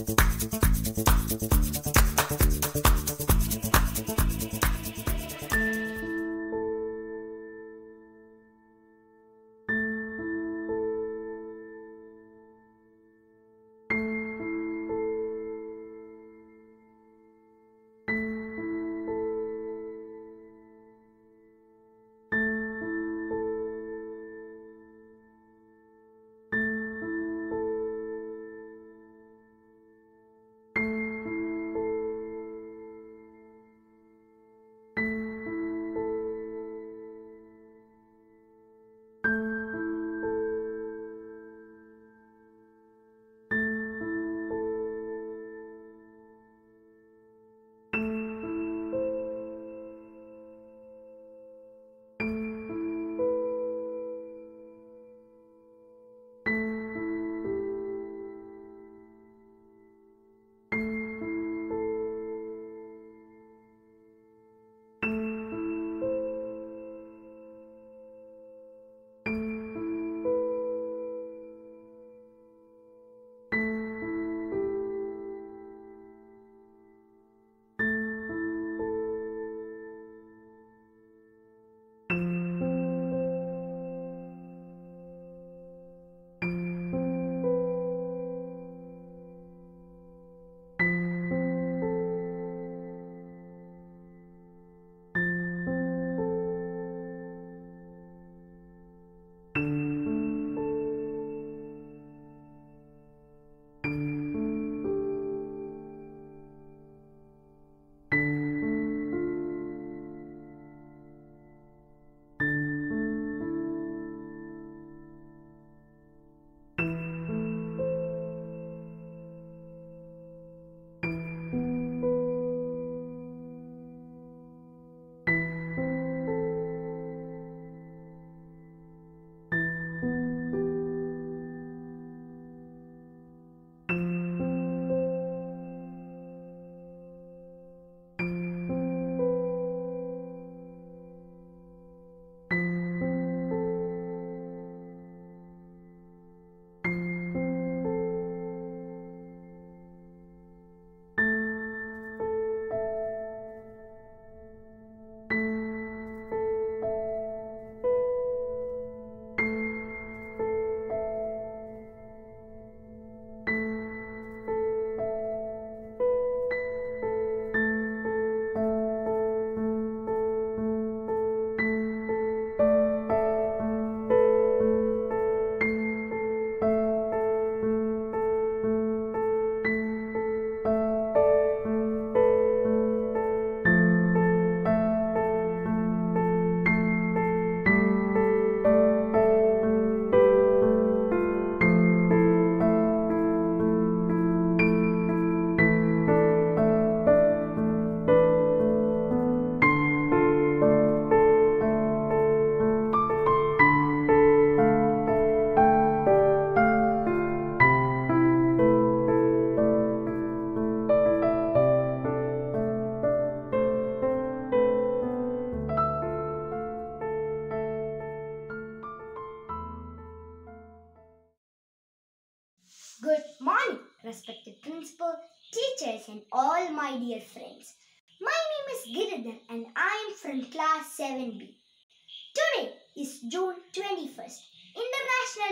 Okay, okay.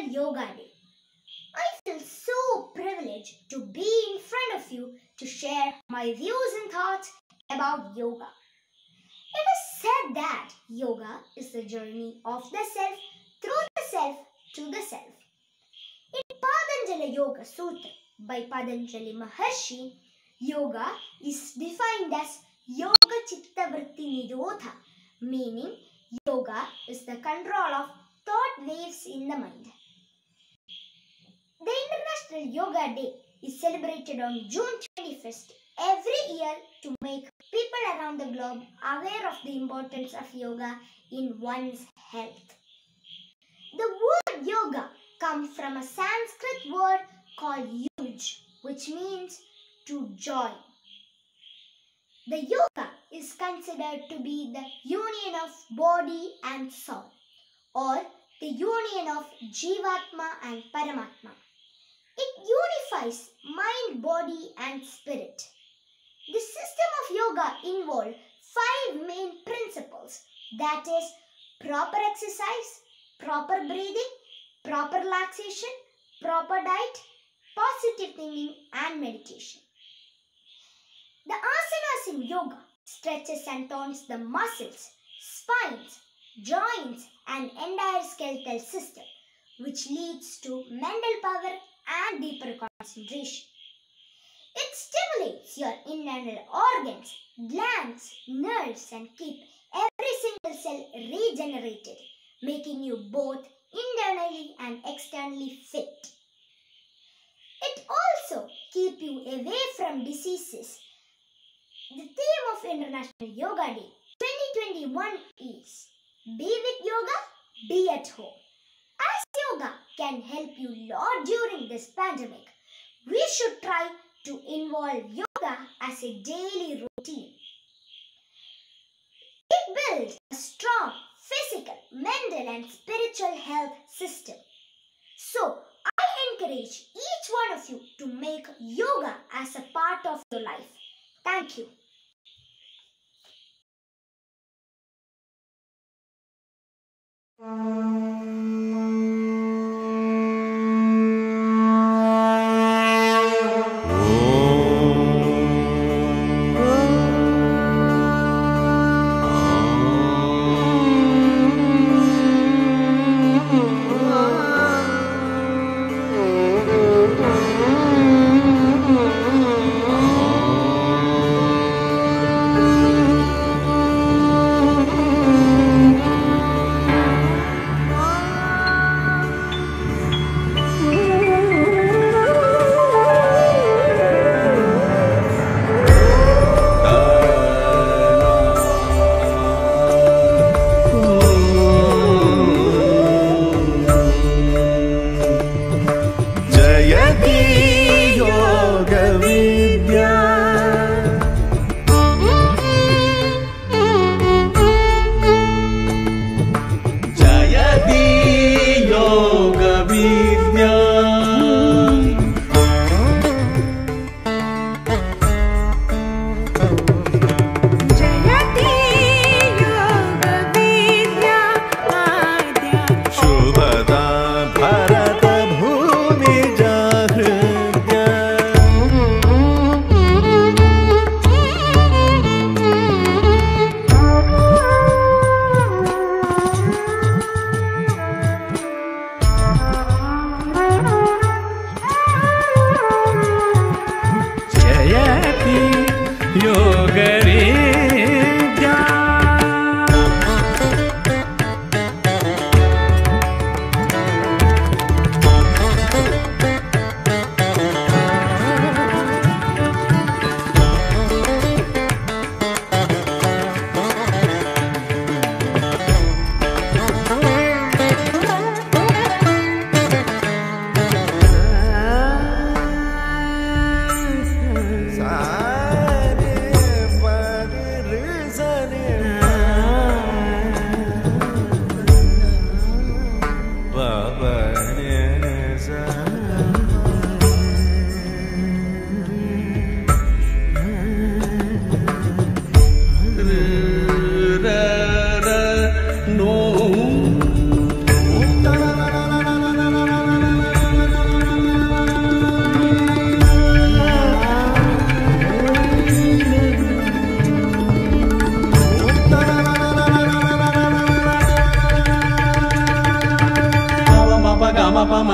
Yoga Day. I feel so privileged to be in front of you to share my views and thoughts about yoga. It is said that yoga is the journey of the self through the self to the self. In Patanjali Yoga Sutra by Patanjali Maharshi, yoga is defined as Yoga Chitta Vritti Nirodha, meaning yoga is the control of thought waves in the mind. The International Yoga Day is celebrated on June 21st every year to make people around the globe aware of the importance of yoga in one's health. The word yoga comes from a Sanskrit word called yuj, which means to join. The yoga is considered to be the union of body and soul, or the union of Jivatma and Paramatma. It unifies mind, body, and spirit. The system of yoga involves five main principles that is, proper exercise, proper breathing, proper relaxation, proper diet, positive thinking, and meditation. The asanas in yoga stretches and tones the muscles, spines, joints, and entire skeletal system, which leads to mental power and deeper concentration. It stimulates your internal organs, glands, nerves, and keep every single cell regenerated, making you both internally and externally fit. It also keep you away from diseases. The theme of International Yoga Day 2021 is Be with Yoga, be at home yoga can help you lot during this pandemic. We should try to involve yoga as a daily routine. It builds a strong physical, mental and spiritual health system. So, I encourage each one of you to make yoga as a part of your life. Thank you. Um.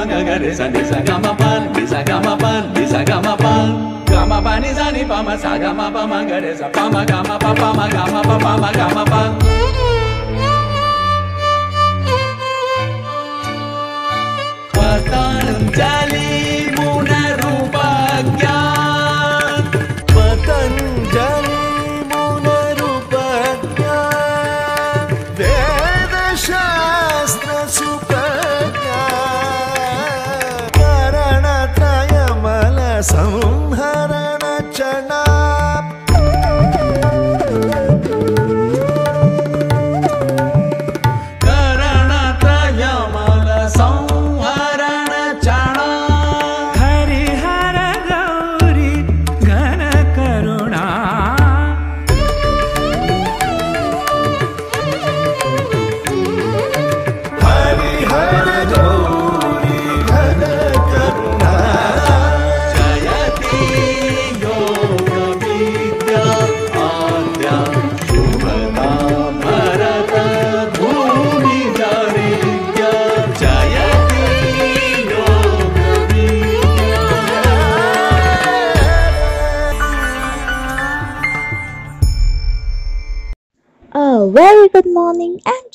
ga re sa ni sa ga ma pa ni sa ga ma pa ni sa ga ma pa ga ma pa ni sa ni pa ma sa ga ma pa ma ga re sa pa ma ga ma pa pa ma ga ma pa pa ma ga ma pa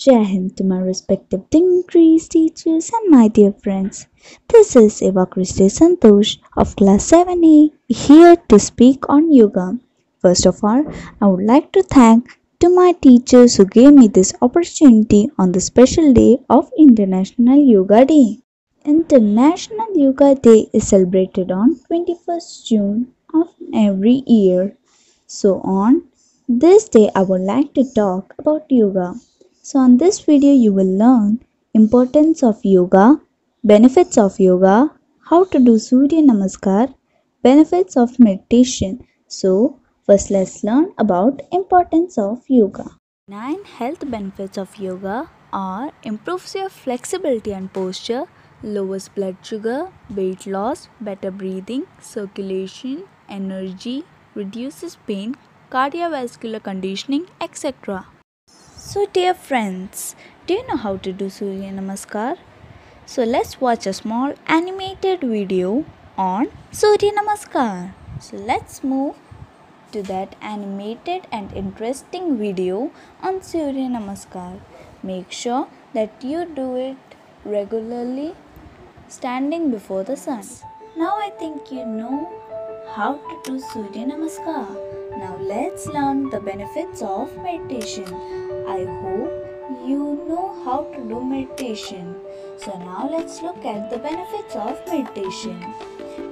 Jai Hind to my respective dignitaries, teachers, and my dear friends. This is Eva Christie Santosh of Class 7A here to speak on yoga. First of all, I would like to thank to my teachers who gave me this opportunity on the special day of International Yoga Day. International Yoga Day is celebrated on 21st June of every year. So on this day I would like to talk about yoga. So on this video you will learn importance of yoga, benefits of yoga, how to do Surya Namaskar, benefits of meditation. So first let's learn about importance of yoga. Nine health benefits of yoga are improves your flexibility and posture, lowers blood sugar, weight loss, better breathing, circulation, energy, reduces pain, cardiovascular conditioning, etc. So, dear friends, do you know how to do Surya Namaskar? So, let's watch a small animated video on Surya Namaskar. So, let's move to that animated and interesting video on Surya Namaskar. Make sure that you do it regularly standing before the sun. Now I think you know how to do Surya Namaskar. Now let's learn the benefits of meditation. I hope you know how to do meditation. So now let's look at the benefits of meditation.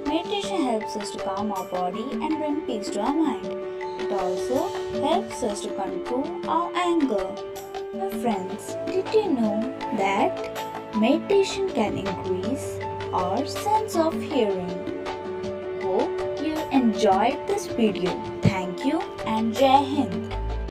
Meditation helps us to calm our body and bring peace to our mind. It also helps us to control our anger. My friends, did you know that meditation can increase our sense of hearing? Hope you enjoyed this video. Thank you and Jai Hind.